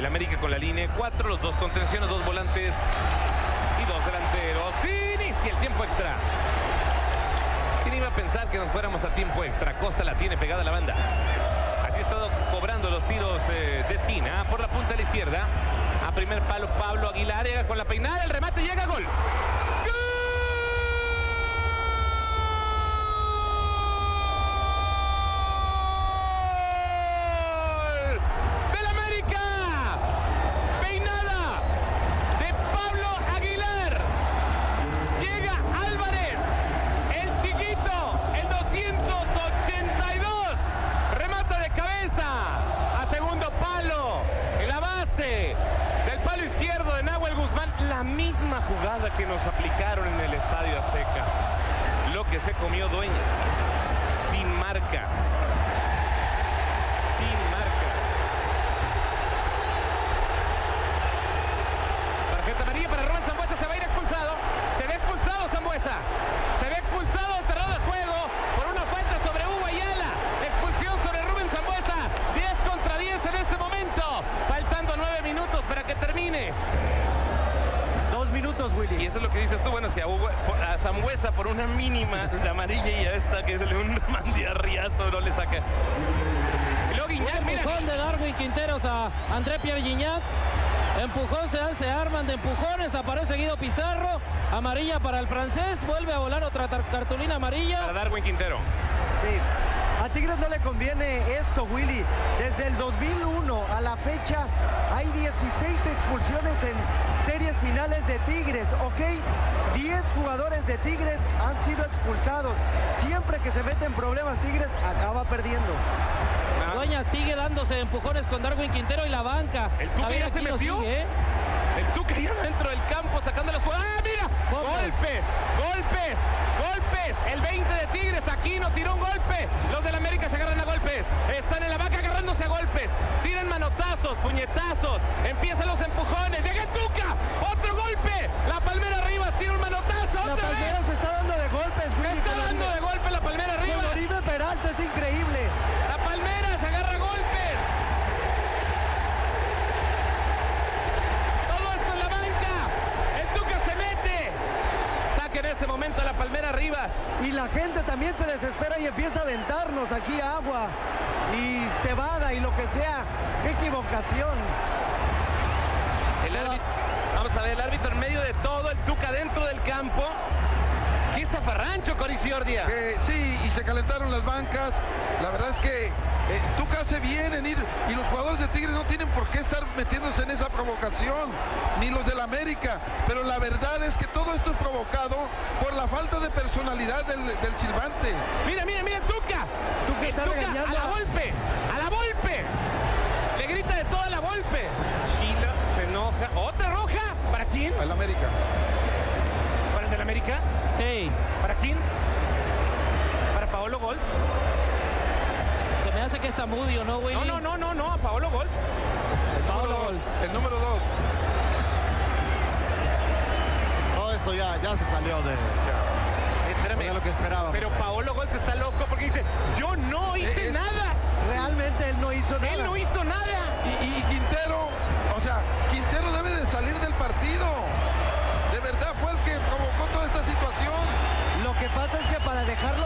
El América con la línea 4, los dos contenciones, dos volantes y dos delanteros. Inicia el tiempo extra. ¿Quién iba a pensar que nos fuéramos a tiempo extra? Costa la tiene pegada a la banda. Así ha estado cobrando los tiros eh, de esquina por la punta de la izquierda. A primer palo Pablo Aguilar llega con la peinada, el remate llega gol. ¡Gol! ¡Del América! Peinada de Pablo Aguilar. Llega Álvarez, el chiquito, el 282. Remata de cabeza a segundo palo, en la base del palo izquierdo de Nahuel Guzmán. La misma jugada que nos aplicaron en el Estadio Azteca. Lo que se comió Dueñas. Sin marca. Sin marca. Tarjeta amarilla para Rubén Zambuesa, se va a ir expulsado. Se ve expulsado Zambuesa. Y eso es lo que dices tú, bueno, si a, Hugo- por- a Zambuesa por una mínima de amarilla y a esta que es un mandiarriazo no le saca. Y luego Guiñac, mira. Empujón de Darwin Quinteros a André Pierre. Empujón se dan, se arman de empujones. Aparece Guido Pizarro. Amarilla para el francés. Vuelve a volar otra cartulina Para amarilla. Darwin Quintero. Sí. A Tigres no le conviene esto, Willy. Desde el 2001 a la fecha hay 16 expulsiones en series finales de Tigres, ¿ok? 10 jugadores de Tigres han sido expulsados. Siempre que se mete en problemas Tigres, acaba perdiendo. Dueña sigue dándose empujones con Darwin Quintero y la banca. ¿El Tuca ya se metió? sigue, ¿eh? El Tuca ya dentro del campo sacando las jugadas. ¡Ah, mira! Golpes. Golpes, golpes. El 20 de Tigres aquí no tiró un golpe. Los del América se agarran a golpes. Están en la vaca agarrándose a golpes. Tiran manotazos, puñetazos. Empiezan los empujones. Llega el Tuca. Otro golpe. La Palmera Rivas tira un manotazo. La Palmera vez. se está dando de golpes, Se Willy. está con dando Oribe- de golpe la Palmera con Rivas. Oribe Peralta, es increíble. La Palmera se agarra a golpes. Todo esto en la banca. El Tuca se mete. Saca en este momento a la Palmera Rivas. Y la gente también se desespera y empieza a aventarnos aquí agua y cebada y lo que sea. ¡Qué equivocación! El árbitro, vamos a ver, el árbitro en medio de todo, el Tuca dentro del campo. ¿Qué zafarrancho, Coriciordia? Eh, sí, y se calentaron las bancas. La verdad es que eh, Tuca hace bien en ir y los jugadores de Tigres no tienen por qué estar metiéndose en esa provocación, ni los del América. Pero la verdad es que todo esto es provocado por la falta de personalidad del, del silbante. Mira, mira, mira, el Tuca. Tuca El está Tuca regañando a la golpe, a la golpe. Le grita de toda la golpe. Chila se enoja. ¿Otra roja? ¿Para quién? Al América. ¿Para el del América? Sí. ¿Para quién? Es Zamudio, ¿no, Willy? No, no, no, no, no, a Paolo Golf. El número Paulo dos. Goltz. El número dos. Todo esto ya, ya se salió de, Espérame. de lo que esperábamos. Pero Paolo Golf está loco porque dice, yo no hice Es- nada. Realmente él no hizo nada. Él no hizo nada. Y, y- y Quintero, o sea, Quintero debe de salir del partido. De verdad fue el que provocó toda esta situación. Lo que pasa es que para dejarlos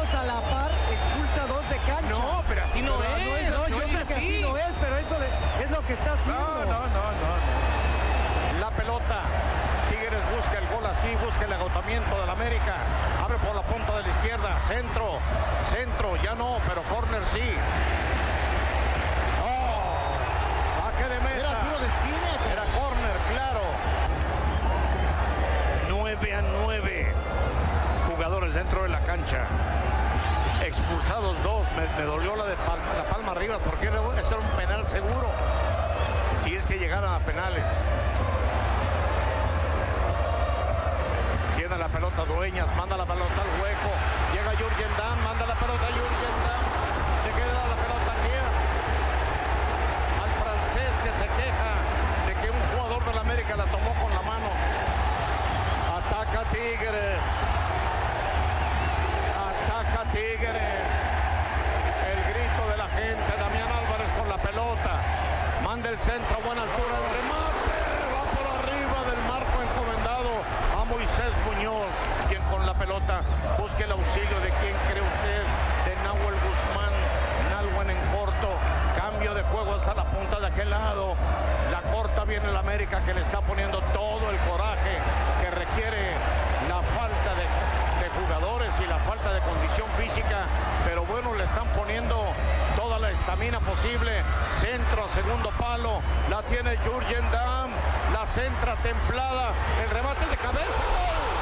cancha. No, pero así no Pero es. no es No, yo sé que así no es, pero eso es lo que está haciendo. No, no, no, no. La pelota. Tigres busca el gol así, busca el agotamiento del América. Abre por la punta de la izquierda. Centro, centro, ya no, pero corner sí. Oh, saque de meta. Era tiro de esquina. Era corner, claro. 9 a 9 jugadores dentro de la cancha. Expulsados dos. Me, me dolió la de Palma, la Palma arriba porque ese era un penal seguro. Si es que llegaran a penales. Tiene la pelota Dueñas, manda la pelota al hueco. Llega Jürgen Damm, manda la pelota a Jürgen Damm. Le queda la pelota aquí al francés que se queja de que un jugador del América la tomó con la mano. Ataca Tigres. Ataca Tigres. El grito de la gente. Damián Álvarez con la pelota. Manda el centro, buena altura, el remate, va por arriba del marco encomendado a Moisés Muñoz, quien con la pelota busque el auxilio de quien cree usted, de Nahuel Guzmán, Nalwen en corto, cambio de juego hasta la punta de aquel lado, la corta viene el América que le está poniendo todo el coraje que requiere la falta de, de jugadores y la falta de condición física, pero bueno, le están poniendo toda la estamina posible, centro a segundo palo, la tiene Jurgen Damm, la centra templada, el remate de cabeza.